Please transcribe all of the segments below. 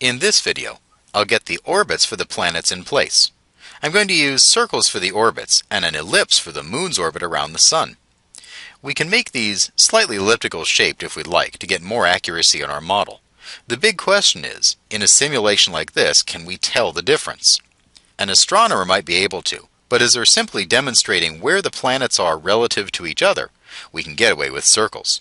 In this video, I'll get the orbits for the planets in place. I'm going to use circles for the orbits and an ellipse for the Moon's orbit around the Sun. We can make these slightly elliptical shaped if we'd like to get more accuracy on our model. The big question is, in a simulation like this, can we tell the difference? An astronomer might be able to, but as they're simply demonstrating where the planets are relative to each other, we can get away with circles.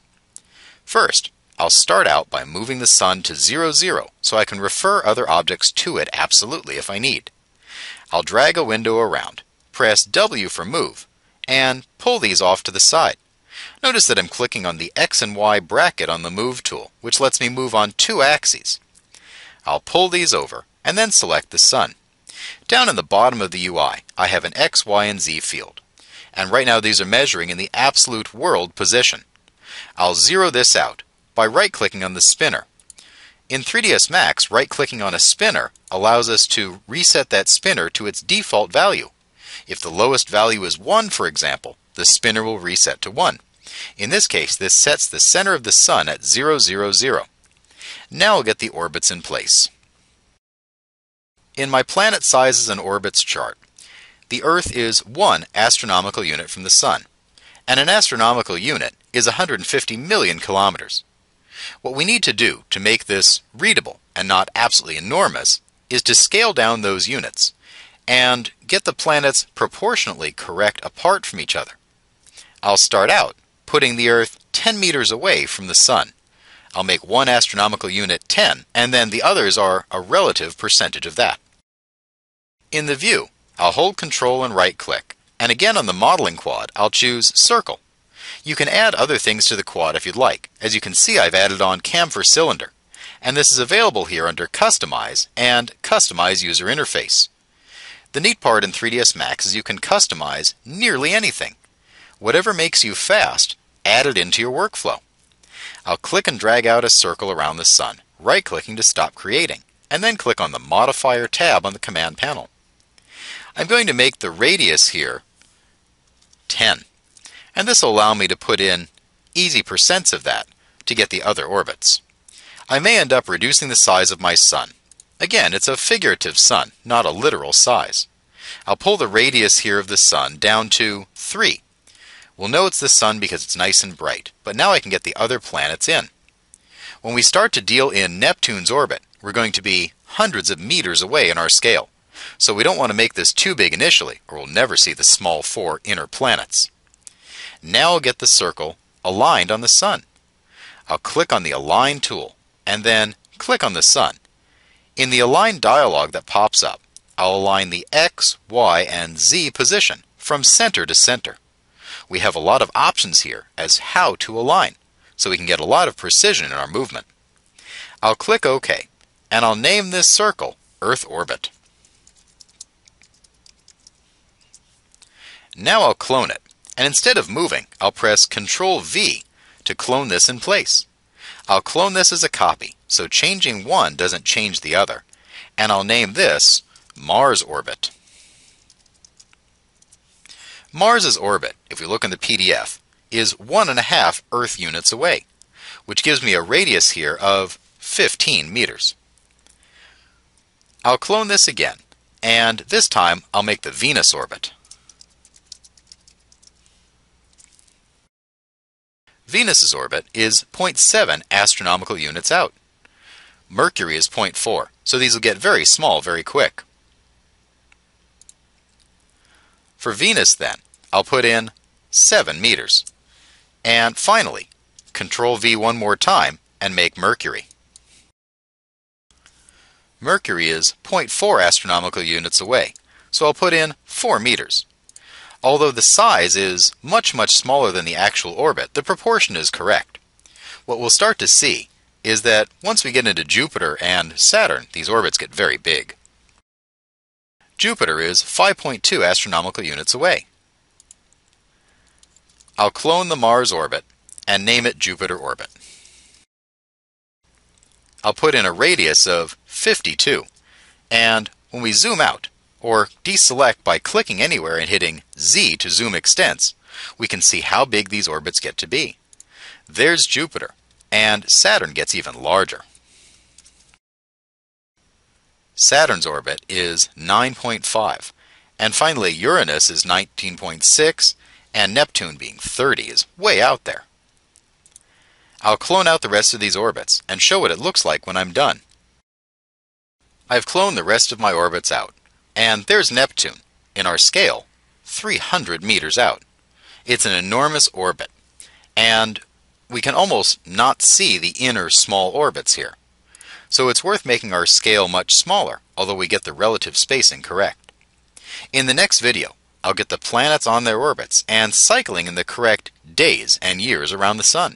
First, I'll start out by moving the sun to 0, 0, so I can refer other objects to it absolutely if I need. I'll drag a window around, press W for move, and pull these off to the side. Notice that I'm clicking on the X and Y bracket on the Move tool, which lets me move on two axes. I'll pull these over, and then select the sun. Down in the bottom of the UI, I have an X, Y, and Z field. And right now these are measuring in the absolute world position. I'll zero this out, by right-clicking on the spinner. In 3ds Max, right-clicking on a spinner allows us to reset that spinner to its default value. If the lowest value is 1, for example, the spinner will reset to 1. In this case, this sets the center of the Sun at 0, 0, 0. Now I'll get the orbits in place. In my planet sizes and orbits chart, the Earth is one astronomical unit from the Sun, and an astronomical unit is 150 million kilometers. What we need to do to make this readable and not absolutely enormous is to scale down those units and get the planets proportionately correct apart from each other. I'll start out putting the Earth 10 meters away from the Sun. I'll make one astronomical unit 10, and then the others are a relative percentage of that. In the view, I'll hold Control and right click, and again on the modeling quad, I'll choose Circle. You can add other things to the quad if you'd like. As you can see, I've added on chamfer cylinder. And this is available here under Customize and Customize User Interface. The neat part in 3ds Max is you can customize nearly anything. Whatever makes you fast, add it into your workflow. I'll click and drag out a circle around the sun, right-clicking to stop creating, and then click on the Modifier tab on the command panel. I'm going to make the radius here 10 and this will allow me to put in easy percents of that to get the other orbits. I may end up reducing the size of my sun. Again, it's a figurative sun, not a literal size. I'll pull the radius here of the sun down to 3. We'll know it's the sun because it's nice and bright, but now I can get the other planets in. When we start to deal in Neptune's orbit, we're going to be hundreds of meters away in our scale. So we don't want to make this too big initially, or we'll never see the small four inner planets. Now I'll get the circle aligned on the sun. I'll click on the Align tool and then click on the sun. In the Align dialog that pops up, I'll align the X, Y, and Z position from center to center. We have a lot of options here as how to align, so we can get a lot of precision in our movement. I'll click OK, and I'll name this circle Earth Orbit. Now I'll clone it. And instead of moving, I'll press Ctrl V to clone this in place. I'll clone this as a copy, so changing one doesn't change the other. And I'll name this Mars Orbit. Mars's orbit, if we look in the PDF, is one and a half Earth units away, which gives me a radius here of 15 meters. I'll clone this again, and this time I'll make the Venus orbit. Venus's orbit is 0.7 astronomical units out. Mercury is 0.4, so these will get very small very quick. For Venus, then, I'll put in 7 meters. And finally, Control V one more time and make Mercury. Mercury is 0.4 astronomical units away, so I'll put in 4 meters. Although the size is much, much smaller than the actual orbit, the proportion is correct. What we'll start to see is that once we get into Jupiter and Saturn, these orbits get very big. Jupiter is 5.2 astronomical units away. I'll clone the Mars orbit and name it Jupiter orbit. I'll put in a radius of 52, and when we zoom out, or deselect by clicking anywhere and hitting Z to zoom extents, we can see how big these orbits get to be. There's Jupiter, and Saturn gets even larger. Saturn's orbit is 9.5. And finally, Uranus is 19.6, and Neptune being 30 is way out there. I'll clone out the rest of these orbits and show what it looks like when I'm done. I've cloned the rest of my orbits out, and there's Neptune, in our scale, 300 meters out. It's an enormous orbit, and we can almost not see the inner small orbits here. So it's worth making our scale much smaller, although we get the relative spacing correct. In the next video, I'll get the planets on their orbits and cycling in the correct days and years around the Sun.